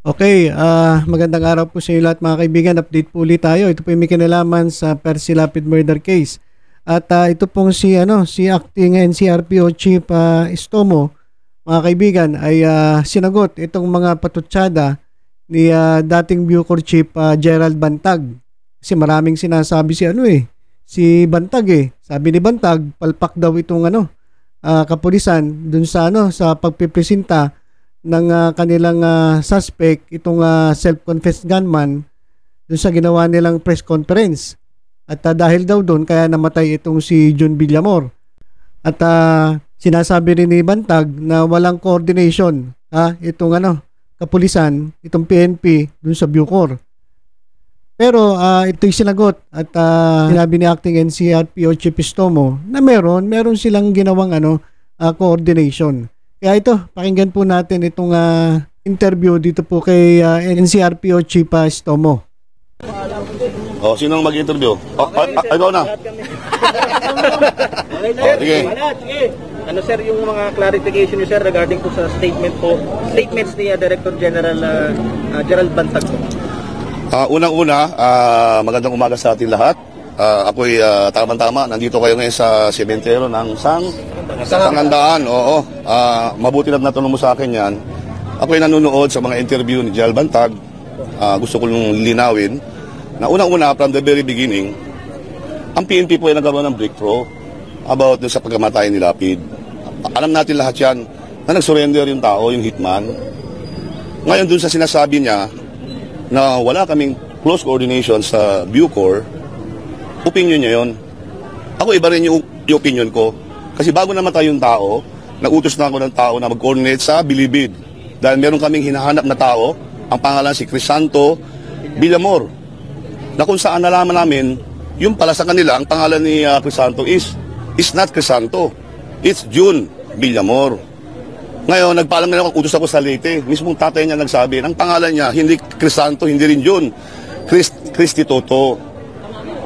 Okay, ah magandang araw po sa inyo lahat mga kaibigan. Update po ulit tayo. Ito po yung may kinalaman sa Percy Lapid murder case. At ah, ito pong si ano, si acting NCRPO Chief ah, Istomo, mga kaibigan, ay ah, sinagot itong mga patutsada ni ah, dating Bucor Chief ah, Gerald Bantag. Kasi maraming sinasabi si ano eh, si Bantag eh. Sabi ni Bantag, palpak daw itong ano, ah, kapulisan dun sa ano, sa pagpipresenta ng ah, kanilang ah, suspect, itong ah, self-confessed gunman, doon sa ginawa nilang press conference. At ah, dahil daw doon, kaya namatay itong si Jun Villamor. At ah, sinasabi rin ni Bantag na walang coordination ha, itong ano, kapulisan, itong PNP doon sa Bucor. Pero ah, ito'y sinagot at ah, sinabi ni acting NCRPO Chief Istomo na meron, meron silang ginawang ano, ah, coordination. Kaya ito, pakinggan po natin itong ah, interview dito po kay ah, NCRPO Chief ah, Istomo. Oh, sino ang mag-interview? Oh, ah, ah, ikaw na. Okay, sige. Wala, sige. Ano sir, yung mga clarification niyo sir regarding po sa statement po, statements ni uh, Director General uh, uh, Gerald Bantag po. Ah, unang-una, ah, magandang umaga sa ating lahat. Ah, ako'y ah, tamang-tama, nandito kayo ngayon sa sementeryo ng Sang Tangandaan. Oo, Ah, mabuti na natanong mo sa akin yan. Ako'y nanonood sa mga interview ni Gerald Bantag. Ah, gusto ko nung linawin na unang-una, from the very beginning, ang PNP po ay nagkaroon ng breakthrough about sa pagkamatay ni Lapid. Alam natin lahat yan na nag-surrender yung tao, yung hitman. Ngayon dun sa sinasabi niya na wala kaming close coordination sa Bucor, opinion niya yon. Ako iba rin yung, yung opinion ko. Kasi bago namatay yung tao, nautos na ako ng tao na mag-coordinate sa Bilibid. Dahil meron kaming hinahanap na tao, ang pangalan si Crisanto Villamor. Na kung saan nalaman namin, yung pala sa kanila, ang pangalan ni uh, Crisanto is, is not Crisanto. It's June Villamor. Ngayon, nagpaalam na ako, utos ako sa Leyte. Mismong tatay niya nagsabi, ang pangalan niya, hindi Crisanto, hindi rin June. Chris, Christy Toto.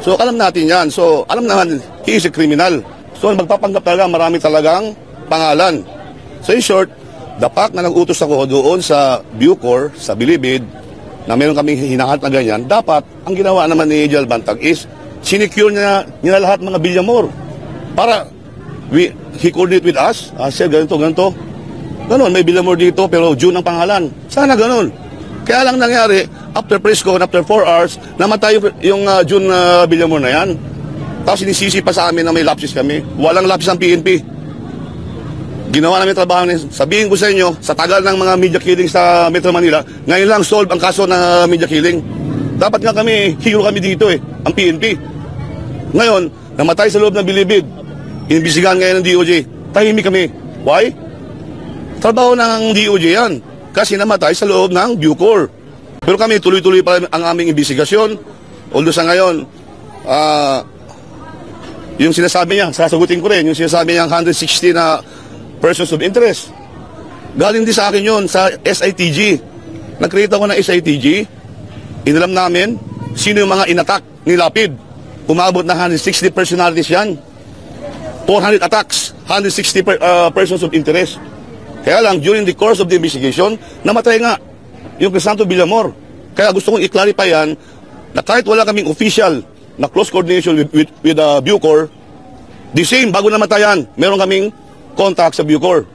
So, alam natin yan. So, alam naman, he is a criminal. So, magpapanggap talaga, marami talagang pangalan. So, in short, fact na nag-utos ako doon sa Bucor, sa Bilibid, na meron kaming hinahat na ganyan, dapat, ang ginawa naman ni Jal Bantag is, sinecure niya, niya lahat mga bilyamor. Para, we, he coordinate with us, ah, sir, ganito, ganito. Ganon, may bilyamor dito, pero June ang pangalan. Sana ganon. Kaya lang nangyari, after press con, after 4 hours, namatay yung, ah, June uh, bilyamor na yan. Tapos sinisisi pa sa amin na may lapses kami. Walang lapses ang PNP. Ginawa namin trabaho ni Sabihin ko sa inyo, sa tagal ng mga media killing sa Metro Manila, ngayon lang solve ang kaso ng uh, media killing. Dapat nga kami, hero kami dito eh, ang PNP. Ngayon, namatay sa loob ng bilibid. Inibisigan ngayon ng DOJ. Tahimik kami. Why? Trabaho ng DOJ yan. Kasi namatay sa loob ng Bucor. Pero kami, tuloy-tuloy pa ang aming investigasyon. Although sa ngayon, ah, yung sinasabi niya, sasagutin ko rin, yung sinasabi niya 160 na persons of interest. Galing din sa akin yun, sa SITG. Nag-create ako ng SITG. Inalam namin sino yung mga inatak ni Lapid. Umabot na 160 personalities yan. 400 attacks, 160 per, uh, persons of interest. Kaya lang, during the course of the investigation, namatay nga yung Crisanto Villamor. Kaya gusto kong i-clarify yan na kahit wala kaming official na close coordination with, with, with uh, Bucor, the same, bago namatayan, meron kaming contact sa Bucor.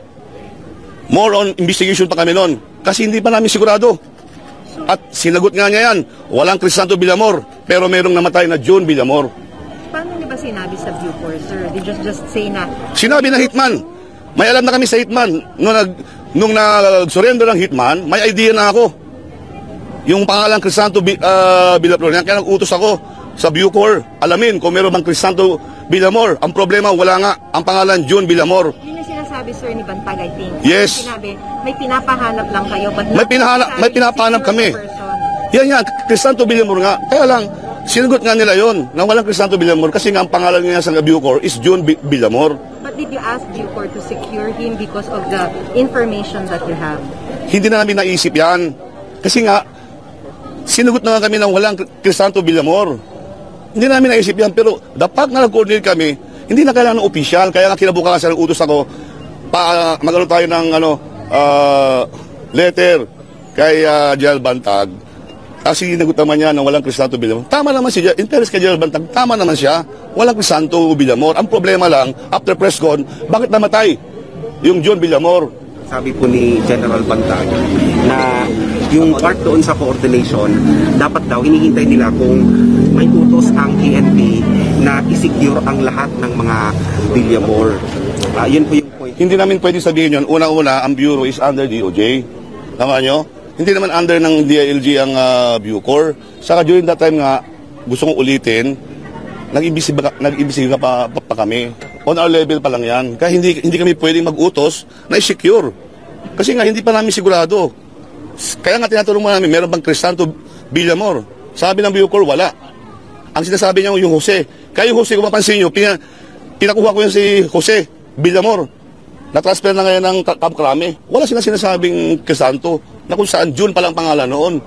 More on investigation pa kami noon. Kasi hindi pa namin sigurado. At sinagot nga niya yan, walang Crisanto Villamor, pero merong namatay na June Villamor. Paano niyo ba sinabi sa Bucor, sir? Did you just say na, Sinabi na hitman. May alam na kami sa hitman. Nung, nag, nung nag-surrender ang hitman, may idea na ako. Yung pangalan Crisanto uh, Villamor, kaya nag-utos ako sa Bucor. Alamin kung meron bang Crisanto Villamor. Ang problema, wala nga. Ang pangalan, June Villamor. yun yung sinasabi, sir, ni Bantag, I think. Yes. Sinabi, may pinapahanap lang kayo, but May pinahanap- may pinapahanap kami. Yan yan, Crisanto Villamor nga. Kaya lang, sinagot nga nila yon na walang Crisanto Villamor kasi nga ang pangalan niya sa Bucor is June Bi- Villamor. But did you ask Bucor to secure him because of the information that you have? Hindi na namin naisip yan. Kasi nga, sinagot na nga kami ng walang Crisanto Villamor. Hindi namin naisip yan, pero fact na nag-coordinate kami, hindi na kailangan ng official. Kaya nga kinabukasan ng utos ako, pa, magano tayo ng ano, ah, letter kay ah, General Bantag, kasi nagot niya na walang Crisanto Villamor. Tama naman si fairness kay General Bantag, tama naman siya. Walang Crisanto Villamor. Ang problema lang, after press con, bakit namatay yung John Villamor? Sabi po ni General Bantag na yung part doon sa coordination, dapat daw hinihintay nila kung may utos ang PNP na isecure ang lahat ng mga Villamor. Ah, yun po yung point. Hindi namin pwede sabihin yun. Una-una, ang Bureau is under DOJ. Tama nyo? Hindi naman under ng DILG ang uh, Bucor. Saka during that time nga, gusto kong ulitin, nag-imbisiga, nag-imbisiga pa, pa, pa kami. On our level pa lang yan. Kaya hindi, hindi kami pwedeng mag-utos na i-secure. Kasi nga, hindi pa namin sigurado. Kaya nga tinatanong mo namin, meron bang Crisanto Villamor? Sabi ng Bucor, wala. Ang sinasabi niya yung Jose. Yung Jose, kung mapansin nyo, pina, pinakuha ko yung si Jose Villamor. Na-transfer na ngayon ng Camp Crame. Wala sila sinasabing Crisanto na kung saan June pa lang pangalan noon.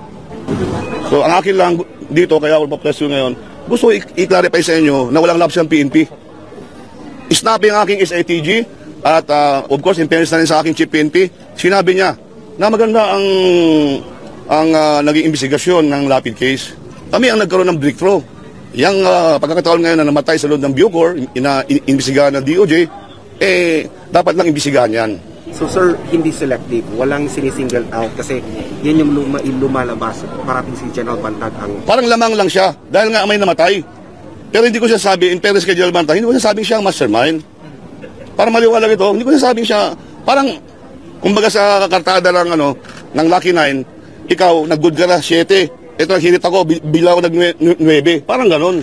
So ang akin lang dito, kaya ako papress ngayon, gusto i-clarify sa inyo na walang lapse ang PNP. Snappy ang aking SATG at ah, of course, in na rin sa aking chief PNP, sinabi niya na maganda ang ang ah, naging investigasyon ng lapid case. Kami ang nagkaroon ng breakthrough. Yang ah, pagkakataon ngayon na namatay sa loob ng Bucor, ina in- imbestigahan ng DOJ, eh, dapat lang imbestigahan yan. So sir, hindi selective, walang sinisingle out kasi yan yung luma, lumalabas. Parating si General Bantag ang Parang lamang lang siya dahil nga may namatay. Pero hindi ko siya sabi, in fairness kay General Banta, hindi ko siya sabing siya ang mastermind. Para maliwalag ito, hindi ko siya sabing siya, parang, kumbaga sa kartada ng, ano, ng Lucky Nine, ikaw, nag-good ka na, 7. Ito, naghirit ako, bi- bila ako nag-9. Parang ganon.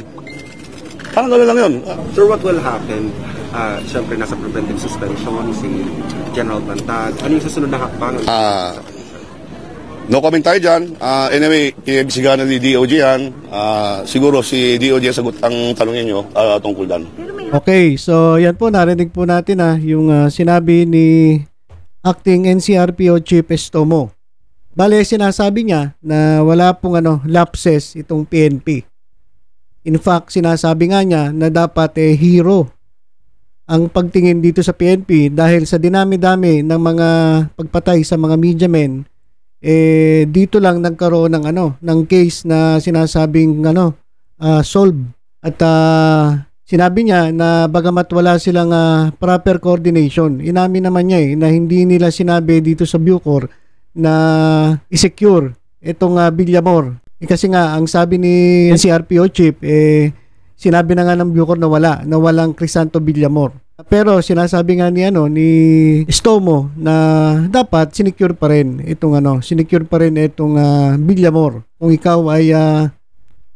Parang ganon lang yun. Sir, what will happen? Uh, Siyempre, nasa preventive suspension si General Bantag. Ano yung susunod na hakbang? Ah, no comment tayo dyan. Ah, anyway, kinibisigahan na ni DOJ yan. Ah, siguro si DOJ ang sagot ang tanongin nyo ah, tungkol dan. Okay, so yan po, narinig po natin ah, yung ah, sinabi ni acting NCRPO Chief Estomo. Bale, sinasabi niya na wala pong ano, lapses itong PNP. In fact, sinasabi nga niya na dapat eh, hero ang pagtingin dito sa PNP dahil sa dinami-dami ng mga pagpatay sa mga media men, eh, dito lang nagkaroon ng ano, ng case na sinasabing ano, ah, solve. At ah, sinabi niya na bagamat wala silang ah, proper coordination, inamin naman niya eh, na hindi nila sinabi dito sa Bucor na i-secure itong uh, Villamor. Eh, kasi nga, ang sabi ni CRPO chief, eh, sinabi na nga ng Bucor na wala, na walang Crisanto Villamor. Pero sinasabi nga ni ano ni Stomo na dapat sinecure pa rin itong ano, sinecure pa rin itong ah, Villamor. Kung ikaw ay ah,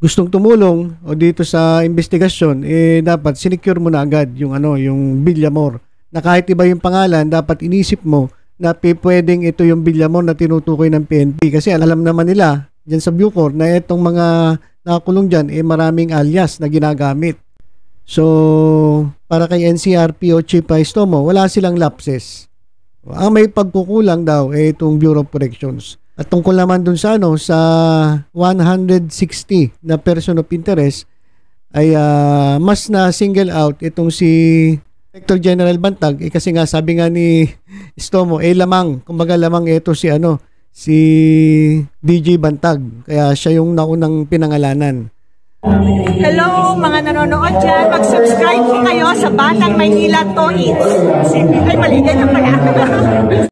gustong tumulong o dito sa investigasyon, eh dapat sinecure mo na agad yung ano, yung Villamor. Na kahit iba yung pangalan, dapat inisip mo na pwedeng ito yung Villamor na tinutukoy ng PNP kasi alam naman nila diyan sa Bucor na itong mga nakakulong diyan eh maraming alias na ginagamit. So, para kay NCRP o Chief Stomo, wala silang lapses. Ang may pagkukulang daw eh itong Bureau of Corrections. At tungkol naman dun sa ano sa 160 na person of interest ay ah, mas na single out itong si Director General Bantag eh, kasi nga sabi nga ni Stomo eh lamang. Kumbaga lamang ito si ano si DJ Bantag. Kaya siya yung naunang pinangalanan. Hello mga nanonood dyan, mag-subscribe po kayo sa Batang Maynila Toys. Ay, mali, ganyan pala.